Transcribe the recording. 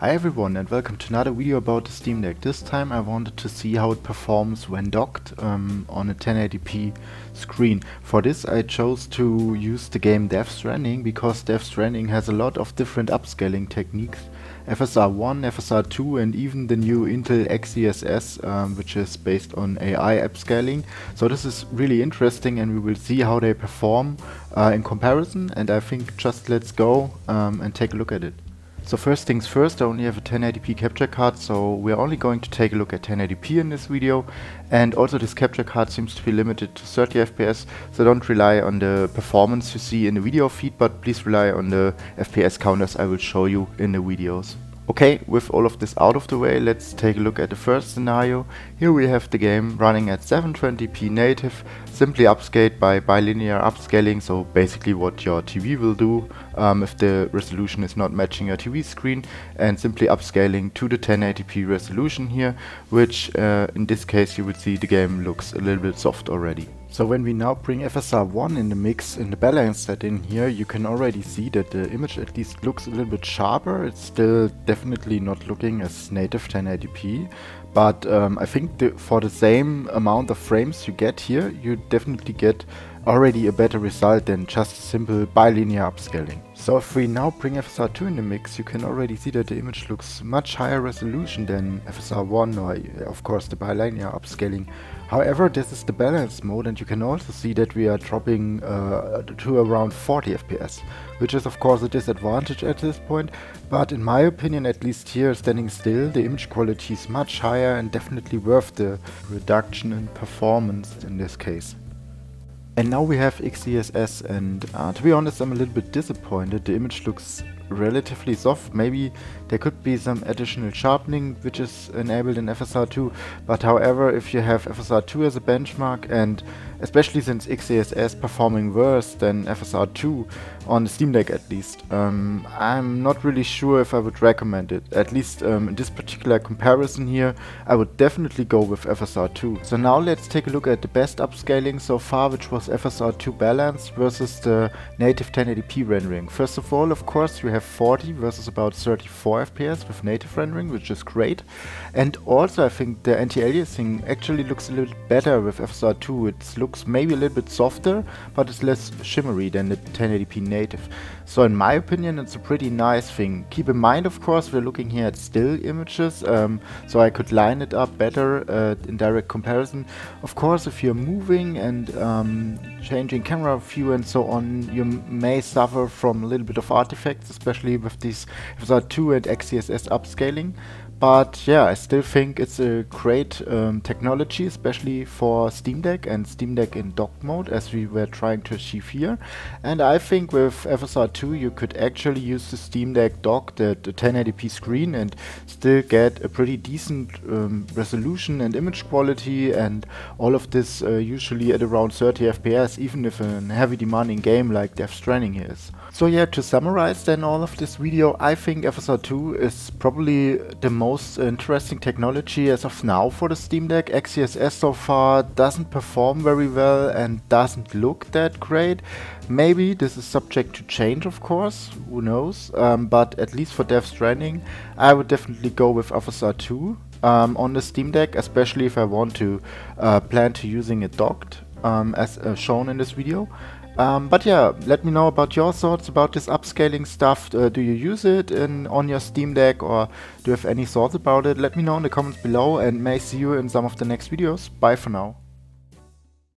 Hi everyone and welcome to another video about the Steam Deck. This time I wanted to see how it performs when docked um, on a 1080p screen. For this I chose to use the game Death Stranding because Death Stranding has a lot of different upscaling techniques. FSR 1, FSR 2 and even the new Intel XeSS um, which is based on AI upscaling. So this is really interesting and we will see how they perform uh, in comparison and I think just let's go um, and take a look at it. So first things first, I only have a 1080p capture card, so we're only going to take a look at 1080p in this video. And also this capture card seems to be limited to 30 FPS, so don't rely on the performance you see in the video feed, but please rely on the FPS counters I will show you in the videos. Okay, with all of this out of the way, let's take a look at the first scenario. Here we have the game running at 720p native, simply upscaled by bilinear upscaling, so basically what your TV will do um, if the resolution is not matching your TV screen, and simply upscaling to the 1080p resolution here, which uh, in this case you would see the game looks a little bit soft already. So when we now bring FSR1 in the mix in the balance setting here, you can already see that the image at least looks a little bit sharper. It's still definitely not looking as native 1080p, but um, I think the, for the same amount of frames you get here, you definitely get already a better result than just simple bilinear upscaling. So if we now bring FSR2 in the mix, you can already see that the image looks much higher resolution than FSR1 or of course the bilinear upscaling However, this is the balance mode and you can also see that we are dropping uh, to around 40 FPS, which is of course a disadvantage at this point, but in my opinion, at least here standing still, the image quality is much higher and definitely worth the reduction in performance in this case. And now we have XeSS and uh, to be honest I'm a little bit disappointed, the image looks relatively soft. Maybe there could be some additional sharpening which is enabled in FSR2, but however if you have FSR2 as a benchmark and especially since XeSS performing worse than FSR2 on the Steam Deck at least, um, I'm not really sure if I would recommend it. At least um, in this particular comparison here, I would definitely go with FSR2. So now let's take a look at the best upscaling so far, which was FSR2 balanced versus the native 1080p rendering. First of all, of course, we have 40 versus about 34 FPS with native rendering, which is great. And also I think the anti-aliasing actually looks a little better with FSR2. It looks maybe a little bit softer, but it's less shimmery than the 1080p native. So in my opinion, it's a pretty nice thing. Keep in mind, of course, we're looking here at still images, um, so I could line it up better uh, in direct comparison. Of course, if you're moving and um, changing camera view and so on, you may suffer from a little bit of artifacts, especially with these FSR2 and XeSS upscaling. But yeah, I still think it's a great um, technology, especially for Steam Deck and Steam Deck in dock mode, as we were trying to achieve here. And I think with FSR2 you could actually use the Steam Deck dock, the, the 1080p screen, and still get a pretty decent um, resolution and image quality, and all of this uh, usually at around 30 FPS, even if a heavy demanding game like Death Stranding is. So yeah, to summarize then all of this video, I think FSR2 is probably the most interesting technology as of now for the Steam Deck. XeSS so far doesn't perform very well and doesn't look that great. Maybe this is subject to change of course, who knows, um, but at least for Death Stranding, I would definitely go with FSR2 um, on the Steam Deck, especially if I want to uh, plan to using it docked. Um, as uh, shown in this video. Um, but yeah, let me know about your thoughts about this upscaling stuff. Uh, do you use it in on your Steam Deck or do you have any thoughts about it? Let me know in the comments below and may see you in some of the next videos. Bye for now.